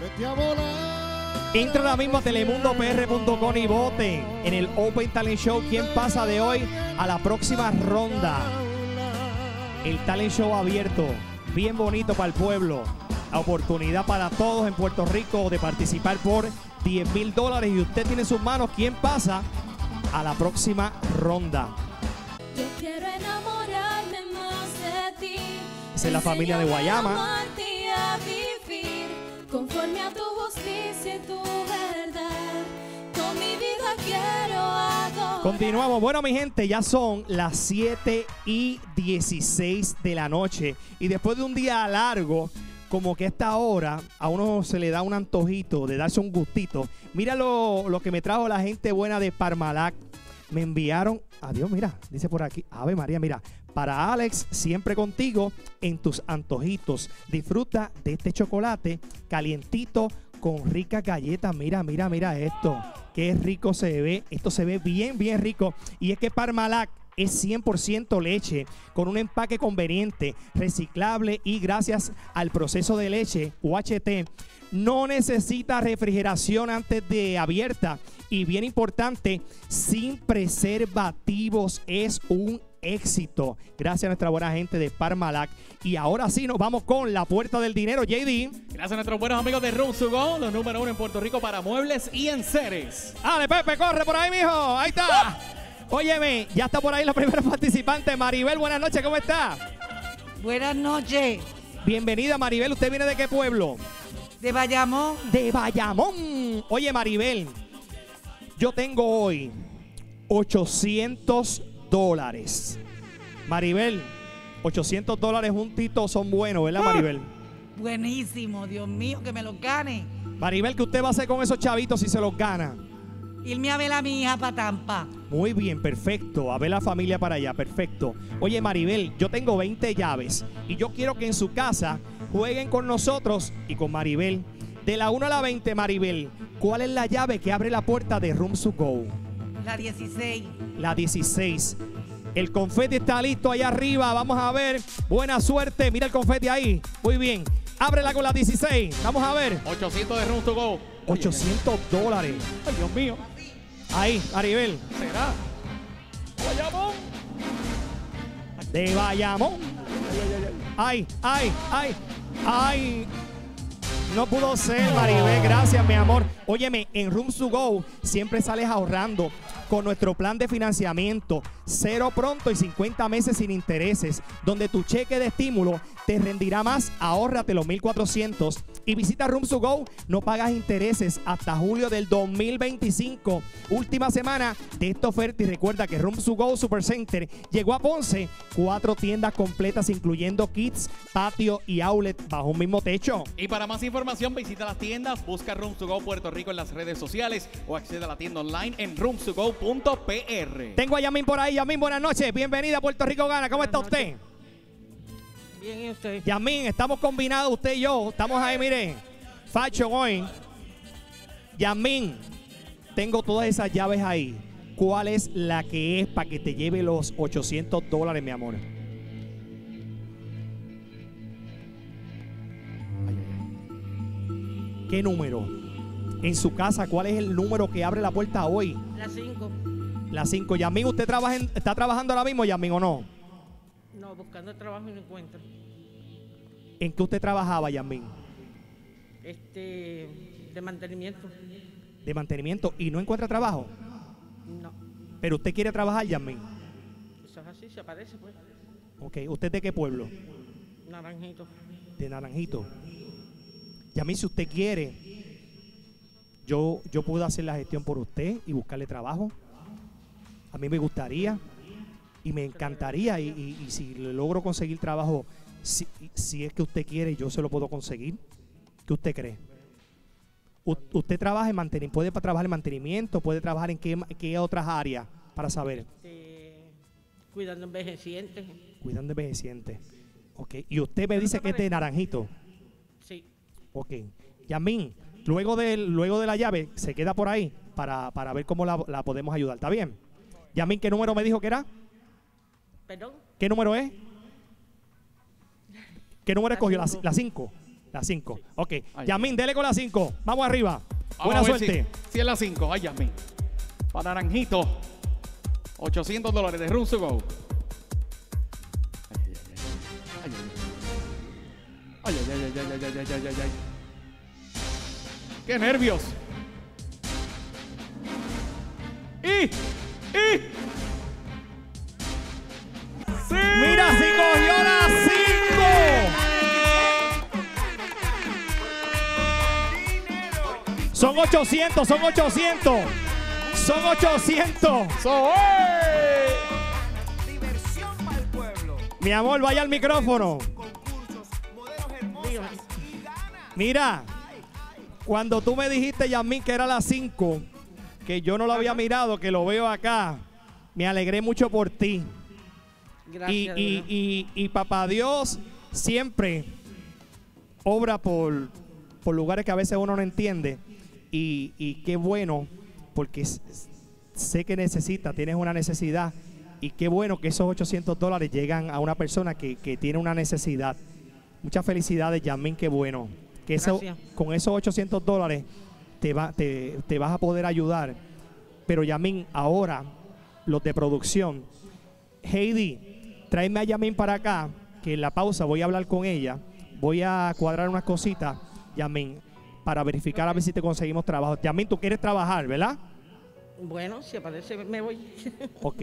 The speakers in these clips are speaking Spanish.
Vete a volar. Entra ahora mismo a telemundopr.com y voten en el Open Talent Show quién pasa de hoy a la próxima ronda. El Talent Show abierto, bien bonito para el pueblo. La oportunidad para todos en Puerto Rico de participar por 10 mil dólares y usted tiene en sus manos quién pasa a la próxima ronda. Yo quiero enamorarme más de ti. Esa es la familia de Guayama. Conforme a tu justicia y tu verdad. Con mi vida quiero adorar. Continuamos. Bueno, mi gente, ya son las 7 y 16 de la noche. Y después de un día largo, como que a esta hora a uno se le da un antojito de darse un gustito. Mira lo, lo que me trajo la gente buena de Parmalac. Me enviaron, adiós, mira, dice por aquí, Ave María, mira, para Alex, siempre contigo en tus antojitos. Disfruta de este chocolate calientito con rica galleta. Mira, mira, mira esto. Qué rico se ve. Esto se ve bien, bien rico. Y es que Parmalac es 100% leche con un empaque conveniente, reciclable y gracias al proceso de leche UHT no necesita refrigeración antes de abierta y bien importante, sin preservativos es un éxito. Gracias a nuestra buena gente de Parmalac. Y ahora sí nos vamos con la puerta del dinero, JD. Gracias a nuestros buenos amigos de Room to Go, los número uno en Puerto Rico para muebles y enseres. Dale, Pepe, corre por ahí, mijo. Ahí está. Óyeme, ya está por ahí la primera participante, Maribel. Buenas noches, ¿cómo está? Buenas noches. Bienvenida, Maribel. ¿Usted viene de qué pueblo? De Bayamón. De Bayamón. Oye, Maribel, yo tengo hoy 800 dólares. Maribel, 800 dólares juntitos son buenos, ¿verdad, Maribel? Buenísimo, Dios mío, que me los gane. Maribel, ¿qué usted va a hacer con esos chavitos si se los gana? Irme a ver a mi hija para Tampa. Muy bien, perfecto. A ver la familia para allá, perfecto. Oye, Maribel, yo tengo 20 llaves y yo quiero que en su casa jueguen con nosotros y con Maribel. De la 1 a la 20, Maribel, ¿cuál es la llave que abre la puerta de Room to Go? La 16. La 16. El confeti está listo allá arriba. Vamos a ver. Buena suerte. Mira el confeti ahí. Muy bien. Ábrela con la 16. Vamos a ver. 800 de Room to Go. 800 dólares. Ay, Dios mío. Ahí, Maribel. ¿Será? Guayamón. De Bayamón. Ay, ay, ay, ay. No pudo ser, Maribel. Gracias, mi amor. Óyeme, en Rooms to Go siempre sales ahorrando con nuestro plan de financiamiento. Cero pronto y 50 meses sin intereses. Donde tu cheque de estímulo te rendirá más. Ahórrate los 1400 y visita Rooms to Go. No pagas intereses hasta julio del 2025. Última semana de esta oferta. Y recuerda que Rooms to Go Supercenter llegó a Ponce. Cuatro tiendas completas, incluyendo kits, patio y outlet bajo un mismo techo. Y para más información visita las tiendas, busca Rooms to Go Puerto Rico en las redes sociales o accede a la tienda online en Tengo a Yamin por ahí. Yamin, buenas noches. Bienvenida a Puerto Rico Gana. ¿Cómo está usted? Bien, ¿y usted? Yamin, estamos combinados usted y yo. Estamos ahí, mire. Fashion hoy. Yamin, tengo todas esas llaves ahí. ¿Cuál es la que es para que te lleve los 800 dólares, mi amor? ¿Qué número? En su casa, ¿cuál es el número que abre la puerta hoy? La 5. La 5. Yamin, ¿usted trabaja en- está trabajando ahora mismo, Yamin, o no? No, buscando trabajo y no encuentro. ¿En qué usted trabajaba, Yamin? Este, de mantenimiento. De mantenimiento y no encuentra trabajo. No. Pero usted quiere trabajar, Yamin. Eso es así, se aparece, pues. Ok, ¿usted de qué pueblo? Naranjito. De Naranjito. Yamin, si usted quiere, yo, yo puedo hacer la gestión por usted y buscarle trabajo. A mí me gustaría y me encantaría. Y, y- y si logro conseguir trabajo, si, si es que usted quiere, yo se lo puedo conseguir. ¿Qué usted cree? U- usted trabaja en mantenimiento, puede trabajar en mantenimiento, puede trabajar en qué, qué otras áreas para saber. Este, cuidando envejecientes. Cuidando envejecientes. Ok. Y usted me dice que es de Naranjito. Sí. Ok. Yamín, luego de, luego de la llave, se queda por ahí para, para ver cómo la, la podemos ayudar. ¿Está bien? Yamín, ¿qué número me dijo que era? ¿Perdón? ¿Qué número es? ¿Qué número La escogió? La cinco. 5. La 5. Ok. Ay, Yamín, dele con la 5. Vamos arriba. Vamos Buena a ver suerte. Si, si es la 5. Ay, Yasmin. Para Naranjito. 800 dólares de Room to Go. Ay, ay, ay, ay, ay, ay, ay, ay, ay, ay, ay. ¡Qué nervios! ¡Y! ¡Y! ¡Sí! Mira, si cogió la 5. Son 800, son 800. Son 800. ¡So! Diversión para el pueblo. Mi amor, vaya al micrófono. Concursos, modelos hermosas Dígame. y gana. Mira, cuando tú me dijiste, Yasmín, que era la 5, que yo no lo había mirado, que lo veo acá, me alegré mucho por ti. Gracias. Y, y, y, y papá Dios siempre obra por, por lugares que a veces uno no entiende. Y, y qué bueno, porque sé que necesita, tienes una necesidad. Y qué bueno que esos 800 dólares llegan a una persona que, que tiene una necesidad. Muchas felicidades, Yasmín, qué bueno. Que eso, con esos 800 dólares te, va, te, te vas a poder ayudar. Pero Yasmín, ahora, los de producción, Heidi, tráeme a Yamin para acá, que en la pausa voy a hablar con ella. Voy a cuadrar unas cositas, Yamin, para verificar a ver si te conseguimos trabajo. Yamin, tú quieres trabajar, ¿verdad? Bueno, si aparece, me voy. Ok.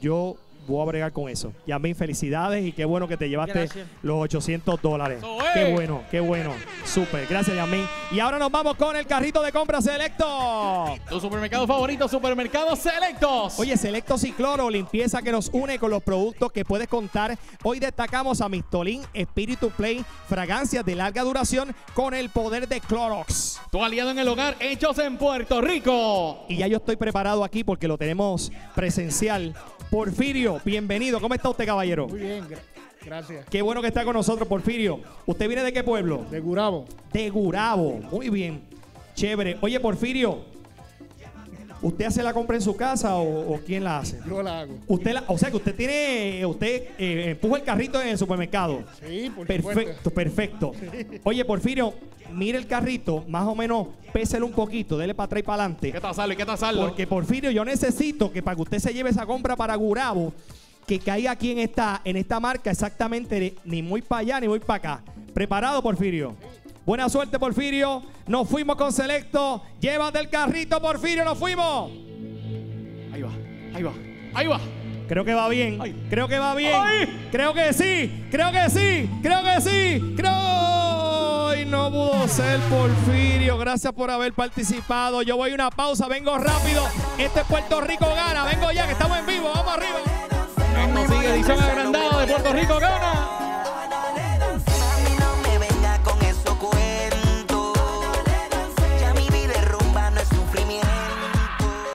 Yo voy a bregar con eso. Yamin, felicidades y qué bueno que te llevaste Gracias. los 800 dólares. Qué bueno, qué bueno. Súper. Gracias, Yamin. Y ahora nos vamos con el carrito de compra selecto. Tu supermercado favorito, Supermercados Selectos. Oye, Selecto Cicloro, limpieza que nos une con los productos que puedes contar. Hoy destacamos a Mistolín Espíritu Play, fragancias de larga duración con el poder de Clorox. tu aliado en el hogar, hechos en Puerto Rico. Y ya yo estoy preparado aquí porque lo tenemos presencial. Porfirio, bienvenido. ¿Cómo está usted, caballero? Muy bien, gra- gracias. Qué bueno que está con nosotros, Porfirio. ¿Usted viene de qué pueblo? De Gurabo. De Gurabo. Muy bien. Chévere. Oye, Porfirio, ¿usted hace la compra en su casa o, o quién la hace? Yo la hago. Usted la- o sea que usted tiene, usted eh, empuja el carrito en el supermercado. Sí, por Perfecto, supuesto. perfecto. Oye, Porfirio, mire el carrito, más o menos, péselo un poquito, dele para atrás y para adelante. ¿Qué tal, Salvo? ¿Qué tal, Salvo? Porque Porfirio, yo necesito que para que usted se lleve esa compra para Gurabo, que caiga aquí en esta, en esta marca exactamente ni muy para allá ni muy para acá. ¿Preparado, Porfirio? Buena suerte, Porfirio. Nos fuimos con Selecto. Llévate el carrito, Porfirio, nos fuimos. Ahí va, ahí va, ahí va. Creo que va bien. Ay. Creo que va bien. Ay. Creo que sí. Creo que sí. Creo que sí. Creo. Ay, no pudo ser Porfirio. Gracias por haber participado. Yo voy a una pausa. Vengo rápido. Este es Puerto Rico gana. Vengo ya que estamos en vivo. Vamos arriba. Esto sigue edición agrandada de Puerto Rico Gana.